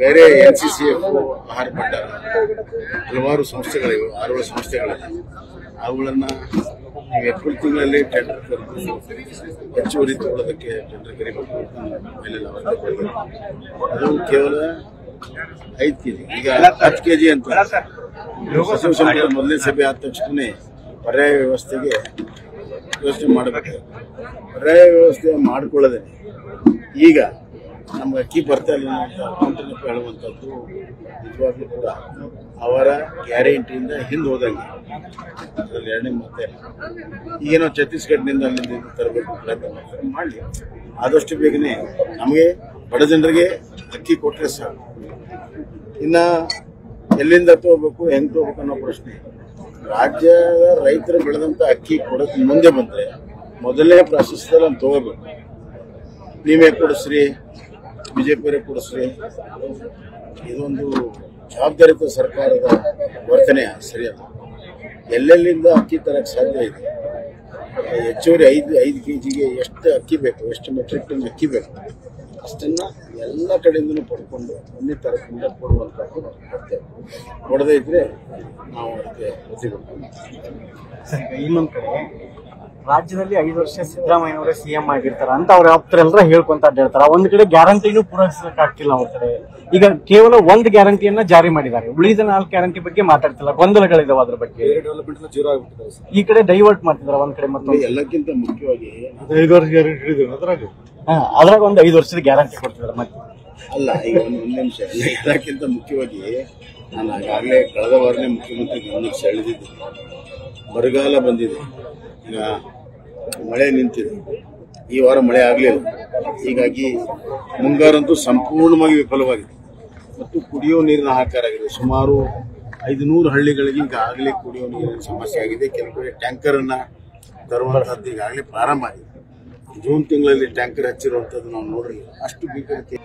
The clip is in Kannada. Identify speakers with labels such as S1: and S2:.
S1: ಬೇರೆ ಎನ್ ಸಿ ಸಿ ಎಫ್ ಆಹಾರ ಭಂಡಾರ ಹಲವಾರು ಸಂಸ್ಥೆಗಳಿವೆ, ಆರೋಗ್ಯ ಸಂಸ್ಥೆಗಳಿವೆ. ಅವುಗಳನ್ನು ನೀವು ಏಪ್ರಿಲ್ ತಿಂಗಳಲ್ಲಿ ಟೆಂಡರ್ ಕರೆದು ಹೆಚ್ಚುವರಿ ತಗೊಳ್ಳೋದಕ್ಕೆ ಟೆಂಡರ್ ಕರಿಬೇಕು. ಅದು ಕೇವಲ ಐದು ಕೆ ಜಿ. ಈಗ ಹತ್ತು ಕೆ ಜಿ ಅಂತ. ಮೊದಲನೇ ಸಭೆ ಆದ ತಕ್ಷಣ ಪರ್ಯಾಯ ವ್ಯವಸ್ಥೆಗೆ ಯೋಚನೆ ಮಾಡಬೇಕು. ಪರ್ಯಾಯ ವ್ಯವಸ್ಥೆ ಮಾಡಿಕೊಳ್ಳದೆ ಈಗ ನಮ್ಗೆ ಅಕ್ಕಿ ಬರ್ತಾ ಇಲ್ಲ ಅಂತ ಹೇಳುವಂಥದ್ದು ನಿಜವಾಗ್ಲೂ ಕೂಡ ಅವರ ಗ್ಯಾರಂಟಿಯಿಂದ ಹಿಂದೆ ಹೋದಂಗೆ. ಅದರಲ್ಲಿ ಎರಡನೇ ಮತ್ತೆ ಈಗೇನೋ ಛತ್ತೀಸ್ಗಢದಿಂದ ಅಲ್ಲಿಂದ ತರಬೇಕು ಪ್ರಯತ್ನ ಮಾಡಲಿ. ಆದಷ್ಟು ಬೇಗನೆ ನಮಗೆ ಬಡ ಜನರಿಗೆ ಅಕ್ಕಿ ಕೊಟ್ಟರೆ ಸಾಕು. ಇನ್ನು ಎಲ್ಲಿಂದ ತಗೋಬೇಕು, ಹೆಂಗ್ ತಗೋಬೇಕು ಅನ್ನೋ ಪ್ರಶ್ನೆ. ರಾಜ್ಯದ ರೈತರು ಬೆಳೆದಂತ ಅಕ್ಕಿ ಕೊಡಕ್ ಮುಂದೆ ಬಂದ್ರೆ ಮೊದಲನೇ ಪ್ರಾಶಸ್ತ್ಯದಲ್ಲಿ ತಗೋಬೇಕು. ನೀವೇ ಕೊಡಿಸ್ರಿ ಬಿಜೆಪಿಯವರೇ ಕೊಡಿಸ್ರಿ. ಇದೊಂದು ಜವಾಬ್ದಾರಿತ ಸರ್ಕಾರದ ವರ್ತನೆ, ಸರಿಯಲ್ಲ. ಎಲ್ಲೆಲ್ಲಿಂದ ಅಕ್ಕಿ ತರಕ್ಕೆ ಸಾಧ್ಯ ಇದೆ? ಹೆಚ್ಚುವರಿ ಐದು ಐದು ಕೆ ಜಿಗೆ ಎಷ್ಟು ಅಕ್ಕಿ ಬೇಕು, ಎಷ್ಟು ಮೆಟ್ರಿಕ್ ಟನ್ ಅಕ್ಕಿ ಬೇಕು? ಅಷ್ಟನ್ನು ಎಲ್ಲ ಕಡೆಯಿಂದಲೂ ಪಡ್ಕೊಂಡು, ಒಂದೇ ತರದಿಂದ ಕೊಡುವಂಥದ್ದು ಕೊಡ್ತೇವೆ ಕೊಡದೇ ಇದ್ರೆ ನಾವು ಅದಕ್ಕೆ ಪ್ರತಿಭಟನೆ
S2: ರಾಜ್ಯದಲ್ಲಿ ಐದು ವರ್ಷ ಸಿದ್ದರಾಮಯ್ಯ ಅವರೇ ಸಿಎಂ ಆಗಿರ್ತಾರ ಅಂತ ಅವ್ರ ಆಪ್ತರೆಲ್ಲರ ಹೇಳ್ಕೊಂತ ಅಡ್ಡಾಡ್ತಾರ ಒಂದ್ ಕಡೆ ಗ್ಯಾರಂಟಿನೂ ಪೂರೈಸಲಿಕ್ಕಾಗ್ತಿಲ್ಲ ಆಗ್ತಿಲ್ಲ ಅವ್ರ ಕಡೆ. ಈಗ ಕೇವಲ ಒಂದ್ ಗ್ಯಾರಂಟಿಯನ್ನ ಜಾರಿ ಮಾಡಿದ್ದಾರೆ. ಉಳಿದ ನಾಲ್ಕು ಗ್ಯಾರಂಟಿ ಬಗ್ಗೆ ಮಾತಾಡ್ತಿಲ್ಲ. ಗೊಂದಲಗಳಿದಾವ ಅದ್ರ ಬಗ್ಗೆ. ಈ ಕಡೆ ಡೈವರ್ಟ್ ಮಾಡ್ತಿದಾರ ಒಂದ್ ಕಡೆ ಮತ್ತೆ
S1: ಎಲ್ಲಕ್ಕಿಂತ ಮುಖ್ಯವಾಗಿ
S3: ಐದು ವರ್ಷ ಗ್ಯಾರಂಟಿ ಅದ್ರಾಗ
S2: ಅದ್ರಾಗ ಒಂದ್ ಐದು ವರ್ಷದ ಗ್ಯಾರಂಟಿ ಕೊಡ್ತಿದಾರೆ ಮತ್ತೆ.
S1: ಅಲ್ಲ ಈಗ ಒಂದು ನಿಮಿಷ. ಎಲ್ಲ ಎಲ್ಲಕ್ಕಿಂತ ಮುಖ್ಯವಾಗಿ ನಾನು ಈಗಾಗಲೇ ಕಳೆದ ವಾರನೇ ಮುಖ್ಯಮಂತ್ರಿ ಗಮನಕ್ಕೆ ಸೆಳೆದಿದ್ದೆ ಬರಗಾಲ ಬಂದಿದೆ. ಈಗ ಮಳೆ ನಿಂತಿದೆ. ಈ ವಾರ ಮಳೆ ಆಗಲಿಲ್ಲ. ಹೀಗಾಗಿ ಮುಂಗಾರಂತೂ ಸಂಪೂರ್ಣವಾಗಿ ವಿಫಲವಾಗಿದೆ. ಮತ್ತು ಕುಡಿಯೋ ನೀರಿನ ಆಕಾರ ಆಗಿದೆ. ಸುಮಾರು ಐದುನೂರು ಹಳ್ಳಿಗಳಿಗೆ ಈಗಾಗಲೇ ಕುಡಿಯೋ ನೀರಿನ ಸಮಸ್ಯೆ ಆಗಿದೆ. ಕೆಲವು ಕಡೆ ಟ್ಯಾಂಕರ್ ಅನ್ನ ತರುವಂತಹದ್ದು ಈಗಾಗಲೇ ಪ್ರಾರಂಭ ಆಗಿದೆ. ಜೂನ್ ತಿಂಗಳಲ್ಲಿ ಟ್ಯಾಂಕರ್ ಹಚ್ಚಿರುವಂಥದ್ದು ನಾವು ನೋಡ್ರಿ. ಅಷ್ಟು ಭೀಕರತೆ